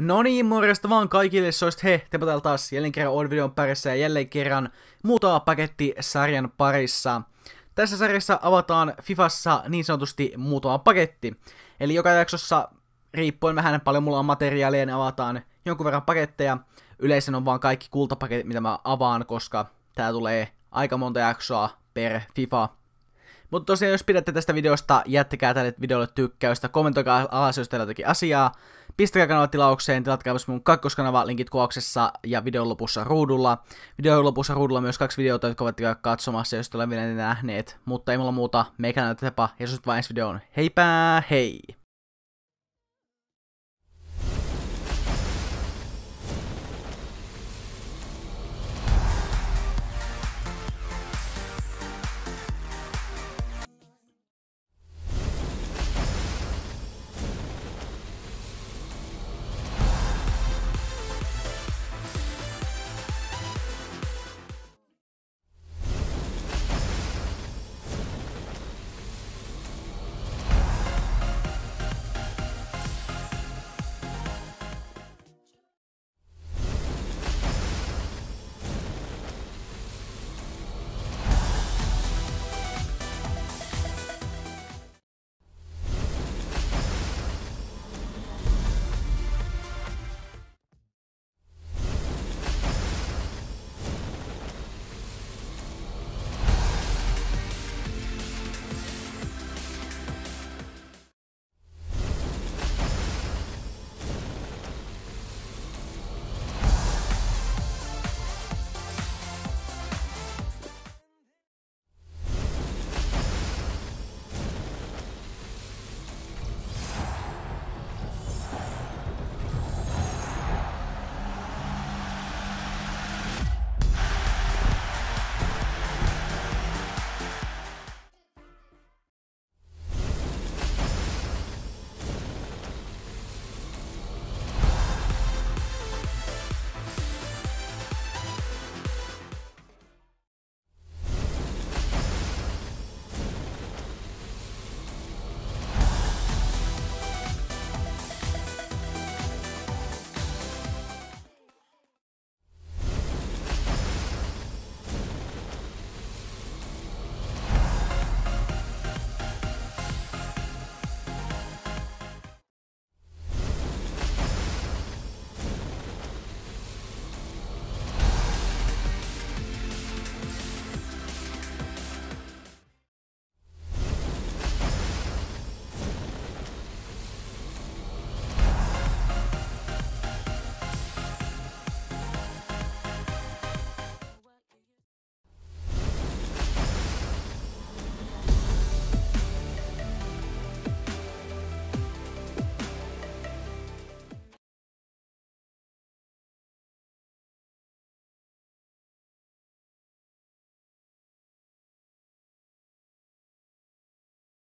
No niin, morjesta vaan kaikille, se olisi he, tepatel taas jälleen kerran uuden videon parissa ja jälleen kerran muutama paketti sarjan parissa. Tässä sarjassa avataan Fifassa niin sanotusti muutama paketti. Eli joka jaksossa, riippuen vähän paljon mulla on materiaalia, niin avataan jonkun verran paketteja. Yleensä on vaan kaikki kultapaketit, mitä mä avaan, koska tää tulee aika monta jaksoa per FIFA mutta tosiaan, jos pidätte tästä videosta, jättäkää tälle videolle tykkäystä, kommentoikaa alas, jos teillä jotakin asiaa. Pistäkää kanava tilaukseen, tilatkaa myös mun kakkoskanava, linkit kuvauksessa ja videon lopussa ruudulla. Videon lopussa ruudulla myös kaksi videota, jotka voitte käydä katsomassa, jos olette vielä nähneet. Mutta ei mulla muuta, meikä näytä tepa, ja jos vain ensi videoon. Heipää, hei!